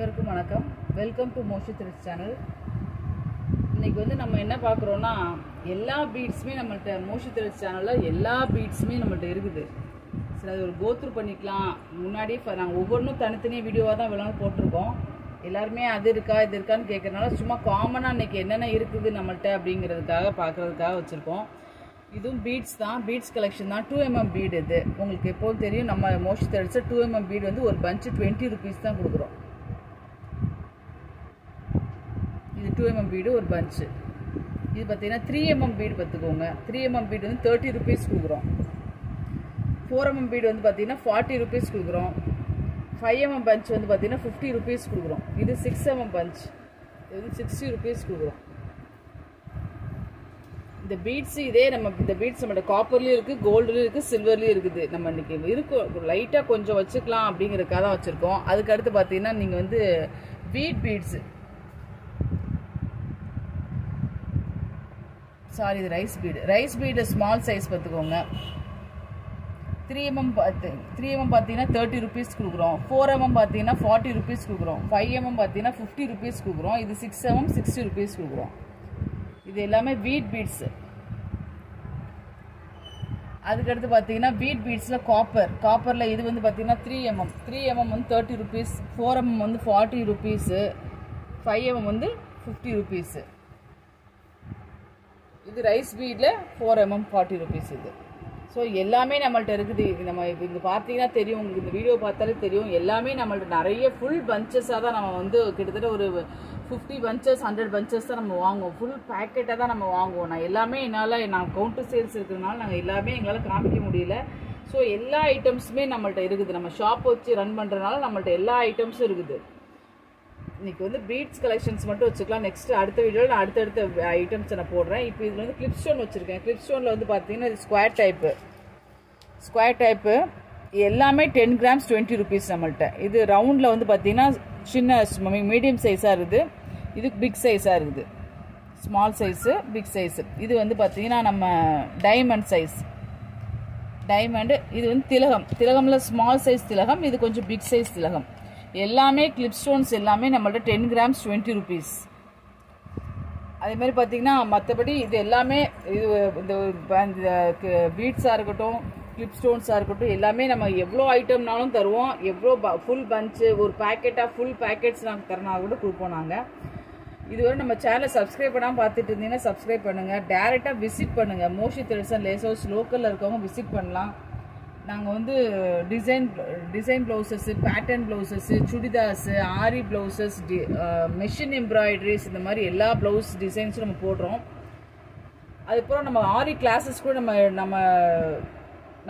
அனைவருக்கும் வணக்கம். Welcome to Moshi Trichy channel இன்றைக்கி வந்து நம்ம என்ன பார்க்குறோன்னா எல்லா பீட்ஸுமே நம்மள்கிட்ட மோஷி திருச்சி சேனலில் எல்லா பீட்ஸுமே நம்மள்ட்ட இருக்குது. சரி அது ஒரு கோத்ரூ பண்ணிக்கலாம். முன்னாடியே இப்போ நாங்கள் ஒவ்வொன்றும் தனித்தனியாக வீடியோவாக தான் வேணாலும் போட்டிருக்கோம். எல்லாருமே அது இருக்கா இது இருக்கான்னு கேட்கறதுனால சும்மா காமனாக இன்றைக்கி என்னென்ன இருக்குது நம்மள்கிட்ட அப்படிங்கிறதுக்காக பார்க்குறதுக்காக வச்சுருக்கோம். இதுவும் பீட்ஸ் தான் பீட்ஸ் கலெக்ஷன் தான். டூ எம்எம் பீடு இது. உங்களுக்கு எப்போதும் தெரியும் நம்ம மோஸ்ட் தெளிச்ச டூ எம்எம் பீடு வந்து ஒரு பஞ்சு டுவெண்ட்டி ருபீஸ் தான் கொடுக்குறோம் இது டூ எம்எம் பீடு ஒரு பஞ்சு இது பார்த்தீங்கன்னா த்ரீ எம்எம் பீடு பார்த்துக்கோங்க த்ரீ எம்எம் பீடு வந்து தேர்ட்டி ருபீஸ் கொடுக்குறோம். ஃபோர் எம்எம் பீடு வந்து பார்த்தீங்கன்னா ஃபார்ட்டி ருபீஸ் கொடுக்குறோம். ஃபைவ் எம்எம் பஞ்ச் வந்து பார்த்தீங்கன்னா ஃபிஃப்டி ருபீஸ் கொடுக்குறோம். இது சிக்ஸ் எம்எம் பஞ்ச் இது வந்து சிக்ஸ்டி ருபீஸ் கொடுக்குறோம். இந்த பீட்ஸ் இதே நம்ம இந்த பீட்ஸ் நம்மளோட காப்பர்லயும் இருக்கு கோல்டுலயும் இருக்கு சில்வர்லயும் இருக்குது. நம்ம இன்னைக்கு இருக்கும் லைட்டா கொஞ்சம் வச்சுக்கலாம் அப்படிங்கறதுக்காக தான் வச்சிருக்கோம். அதுக்கு அடுத்து பாத்தீங்கன்னா நீங்க வந்து பீட் பீட்ஸ் சாரி இது rice bead rice bead small size பார்த்துக்கோங்க. த்ரீ எம்எம் பார்த்து த்ரீ எம்எம் பார்த்தீங்கன்னா தேர்ட்டி ருபீஸ் கொடுக்குறோம். ஃபோர் எம்எம் பார்த்தீங்கன்னா ஃபார்ட்டி ருபீஸ் கொடுக்குறோம். ஃபைவ் எம்எம் பார்த்தீங்கன்னா ஃபிஃப்டி ருபீஸ் கொடுக்குறோம். இது சிக்ஸ் எம்எம் சிக்ஸ்டி ருபீஸ் கொடுக்குறோம். இது எல்லாமே வீட் பீட்ஸு அதுக்கடுத்து பார்த்தீங்கன்னா வீட் பீட்ஸில் காப்பர் காப்பரில் இது வந்து பார்த்தீங்கன்னா த்ரீ எம்எம் த்ரீ எம்எம் வந்து தேர்ட்டி ருபீஸ் ஃபோர் எம்எம் வந்து ஃபார்ட்டி ருபீஸு ஃபைவ் எம்எம் வந்து ஃபிஃப்டி ருபீஸு இது ரைஸ் பீடில் ஃபோர் எம்எம் ஃபார்ட்டி ருபீஸ் இது. ஸோ எல்லாமே நம்மள்ட்ட இருக்குது. இது நம்ம இப்போ இங்கே பார்த்தீங்கன்னா தெரியும். உங்களுக்கு இந்த வீடியோ பார்த்தாலே தெரியும். எல்லாமே நம்மள்ட்ட நிறைய ஃபுல் பஞ்சஸாக தான் நம்ம வந்து கிட்டத்தட்ட ஒரு ஃபிஃப்டி பஞ்சஸ் ஹண்ட்ரட் பஞ்சஸ் தான் நம்ம வாங்குவோம். ஃபுல் பேக்கெட்டாக தான் நம்ம வாங்குவோம். நான் எல்லாமே என்னால் நான் கவுண்டர் சேல்ஸ் இருக்கிறதுனால நாங்கள் எல்லாமே எங்களால் காமிக்க முடியல. ஸோ எல்லா ஐட்டம்ஸுமே நம்மள்ட்ட இருக்குது. நம்ம ஷாப் வச்சு ரன் பண்ணுறதுனால நம்மள்ட்ட எல்லா ஐட்டம்ஸும் இருக்குது. இன்னைக்கு வந்து பீட்ஸ் கலெக்ஷன்ஸ் மட்டும் வச்சுக்கலாம். நெக்ஸ்ட் அடுத்த வீடியோவில் நான் அடுத்தடுத்த ஐட்டம்ஸ் நான் போடுறேன். இப்போ இதில் வந்து கிளிப் ஸ்டோன் வச்சுருக்கேன். கிளிப் ஸ்டோனில் வந்து பார்த்தீங்கன்னா இது ஸ்கொயர் டைப்பு ஸ்கொயர் டைப்பு எல்லாமே டென் கிராம்ஸ் டுவெண்ட்டி ருபீஸ் நம்மள்கிட்ட இது ரவுண்டில் வந்து பார்த்தீங்கன்னா சின்ன மீடியம் சைஸாக இருக்குது. இது பிக் சைஸாக இருக்குது. ஸ்மால் சைஸு பிக் சைஸு இது வந்து பார்த்தீங்கன்னா நம்ம டைமண்ட் சைஸ் டைமண்டு இது வந்து திலகம். திலகமில் ஸ்மால் சைஸ் திலகம் இது கொஞ்சம் பிக் சைஸ் திலகம். எல்லாமே கிளிப் ஸ்டோன்ஸ் எல்லாமே நம்மள்ட்ட டென் கிராம்ஸ் டுவெண்ட்டி ருபீஸ் அதே மாதிரி பார்த்தீங்கன்னா மற்றபடி இது எல்லாமே இது இந்த பீட்ஸாக இருக்கட்டும் கிளிப் ஸ்டோன்ஸாக இருக்கட்டும் எல்லாமே நம்ம எவ்வளோ ஐட்டம்னாலும் தருவோம். எவ்வளோ ஃபுல் பஞ்சு ஒரு பேக்கெட்டாக ஃபுல் பேக்கெட்ஸ் நாங்கள் தரனா கூட கொடுப்போம் நாங்கள் இதுவரை நம்ம சேனலை சப்ஸ்கிரைப் பண்ணாமல் பார்த்துட்டு இருந்தீங்கன்னா சப்ஸ்கிரைப் பண்ணுங்கள் டேரெக்டாக விசிட் பண்ணுங்கள் மோஷி திருசன் லேஸ் ஹவுஸ் லோக்கலில் இருக்கவங்க விசிட் பண்ணலாம். நாங்கள் வந்து design design blouses pattern blouses churidars aari blouses D machine embroideries இந்த மாதிரி எல்லா ப்ளவுஸ் டிசைன்ஸும் நம்ம போடுறோம். அதுக்கப்புறம் நம்ம ஆரி கிளாஸஸ் கூட நம்ம நம்ம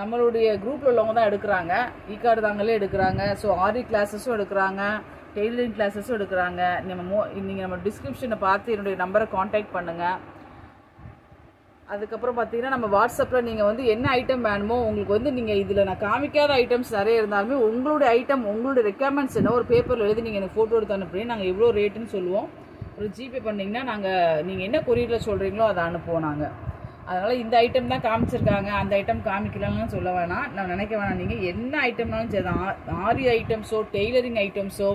நம்மளுடைய குரூப்பில் உள்ளவங்க தான் எடுக்கிறாங்க. E ஈ கார்டு தாங்களே எடுக்கிறாங்க. ஸோ ஆரி கிளாஸஸும் எடுக்கிறாங்க. டெய்லரிங் கிளாஸஸும் எடுக்கிறாங்க. நம்ம மோ நீங்கள் நம்ம டிஸ்கிரிப்ஷனை பார்த்து என்னுடைய நம்பரை காண்டாக்ட் பண்ணுங்கள் அதுக்கப்புறம் பார்த்தீங்கன்னா நம்ம வாட்ஸ்அப்பில் நீங்கள் வந்து என்ன ஐட்டம் வேணுமோ உங்களுக்கு வந்து நீங்கள் இதில் நான் காமிக்காத ஐட்டம்ஸ் நிறைய இருந்தாலுமே உங்களுடைய ஐட்டம் உங்களுடைய ரெக்யர்மெண்ட்ஸ் என்ன ஒரு பேப்பரில் எழுதி நீங்கள் எனக்கு ஃபோட்டோ எடுத்து அனுப்புறீங்க. நாங்கள் எவ்வளோ ரேட்டுன்னு சொல்லுவோம். ஒரு ஜிபே பண்ணிங்கன்னா நாங்கள் நீங்கள் என்ன கொரியரில் சொல்கிறீங்களோ அதை அனுப்புவோம் நாங்கள் அதனால் இந்த ஐட்டம் தான் காமிச்சிருக்காங்க. அந்த ஐட்டம் காமிக்கலாம்னு சொல்ல வேணாம். நான் நினைக்க வேணாம். நீங்கள் என்ன ஐட்டம்னாலும் சரி தான் ஆரி ஐட்டம்ஸோ டெய்லரிங் ஐட்டம்ஸோ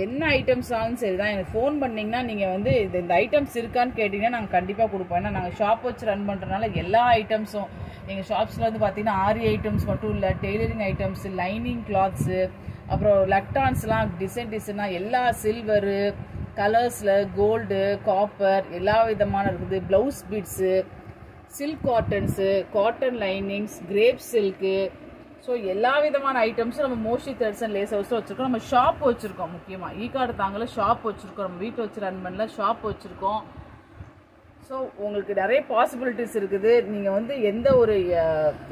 என்ன ஐட்டம்ஸ்னாலும் சரி தான் எனக்கு ஃபோன் பண்ணிங்கன்னா நீங்கள் வந்து இது இந்த ஐட்டம்ஸ் இருக்கான்னு கேட்டிங்கன்னா நாங்கள் கண்டிப்பாக கொடுப்போம். ஏன்னா நாங்கள் ஷாப் வச்சு ரன் பண்ணுறதுனால எல்லா ஐட்டம்ஸும் எங்கள் ஷாப்ஸில் வந்து பார்த்தீங்கன்னா ஆரி ஐட்டம்ஸ் மட்டும் இல்லை டெய்லரிங் ஐட்டம்ஸ் லைனிங் கிளாத்ஸு அப்புறம் லக்டான்ஸ்லாம் டிசைன் டிசைனாக எல்லா சில்வரு கலர்ஸில் கோல்டு காப்பர் எல்லா விதமான இருக்குது. Blouse beads silk cottons cotton linings crepe silk so எல்லா விதமான ஐட்டம்ஸும் நம்ம மோஸ்ட்லி த்ரெட்ஸ் அண்ட் லேஸ் ஹவுஸில் வச்சுருக்கோம். நம்ம ஷாப் வச்சுருக்கோம் முக்கியமாக ஈ கார்டு தாங்கல ஷாப் வச்சுருக்கோம். நம்ம வீட்டில் வச்சு ரன் பண்ணல ஷாப் வச்சுருக்கோம். ஸோ உங்களுக்கு நிறைய பாசிபிலிட்டிஸ் இருக்குது. நீங்கள் வந்து எந்த ஒரு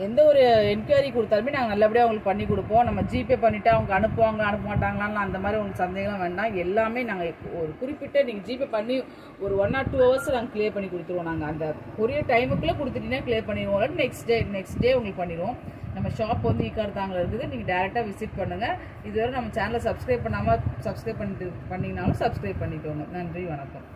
எந்த ஒரு என்கொயரி கொடுத்தாலுமே நாங்கள் நல்லபடியாக அவங்களுக்கு பண்ணி கொடுப்போம். நம்ம ஜிபே பண்ணிவிட்டு அவங்க அனுப்புவாங்க அனுப்ப மாட்டாங்களான்னு அந்த மாதிரி உங்களுக்கு சந்தேகம் வேண்டாம். எல்லாமே நாங்கள் ஒரு குறிப்பிட்ட நீங்கள் ஜிபே பண்ணி ஒரு ஒன் ஆர் டூ ஹவர்ஸ் நாங்கள் கிளியர் பண்ணி கொடுத்துருவோம். நாங்கள் அந்த கொரியர் டைமுக்குள்ளே கொடுத்துட்டீங்கன்னா கிளியர் பண்ணிடுவோம். நெக்ஸ்ட் டே நெக்ஸ்ட் டே உங்களுக்கு பண்ணிடுவோம். நம்ம ஷாப் வந்து ஈக்கார் இருக்குது. நீங்கள் டேரெக்டாக விசிட் பண்ணுங்கள் இதுவரை நம்ம சேனலை சப்ஸ்கிரைப் பண்ணாமல் சப்ஸ்கிரைப் பண்ணிட்டு பண்ணிங்கனாலும் சப்ஸ்கிரைப் பண்ணிக்கோங்க. நன்றி வணக்கம்.